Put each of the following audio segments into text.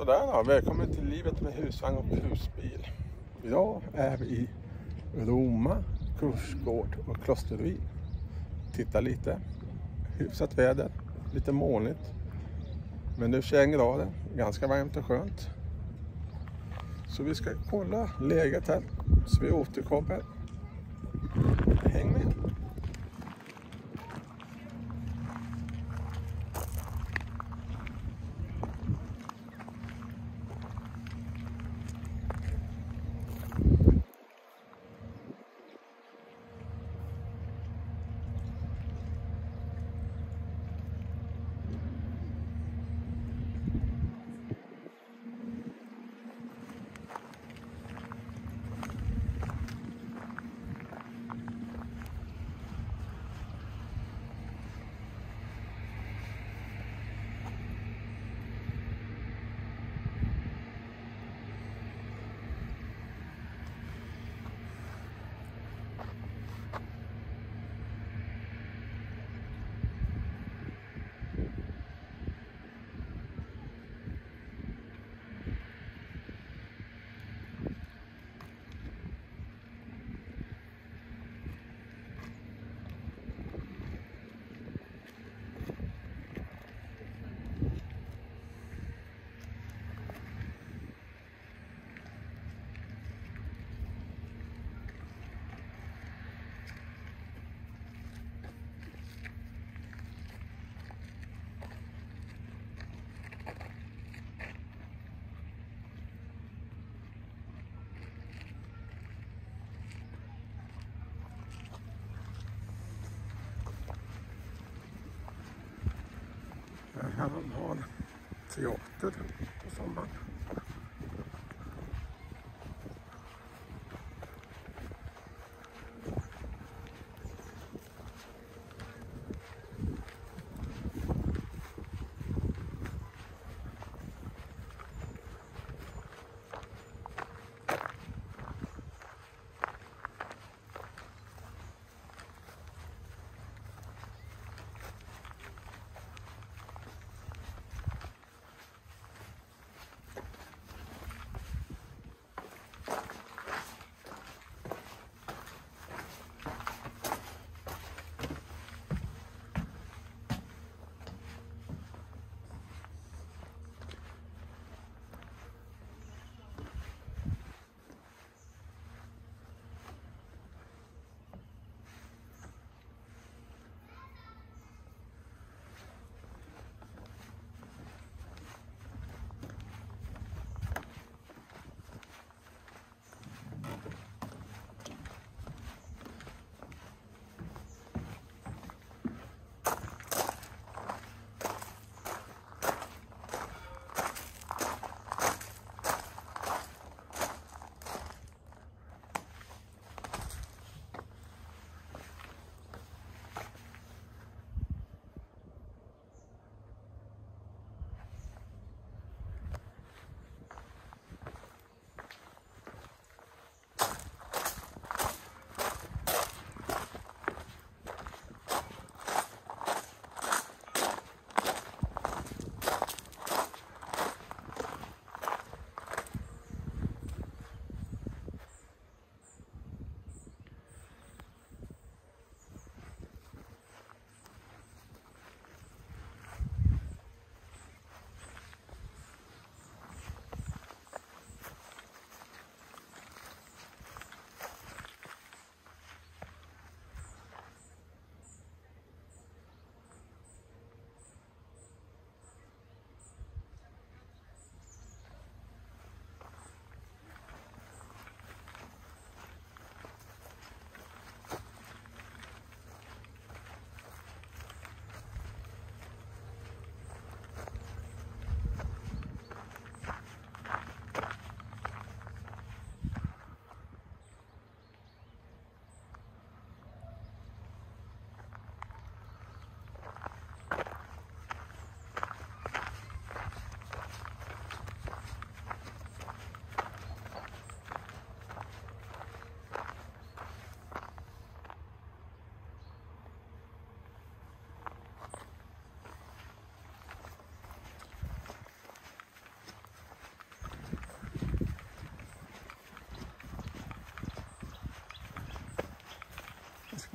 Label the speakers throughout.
Speaker 1: Sådär då, välkommen till livet med husvagn och husbil. Idag är vi i Roma, kursgård och klosterruin. Titta lite, hyfsat väder, lite molnigt. Men nu 21 grader, ganska varmt och skönt. Så vi ska kolla läget här, så vi återkommer. Häng med! Det de har teater på sommaren.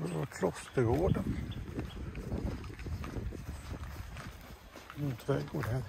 Speaker 2: Det var Klostergården. En trädgård här.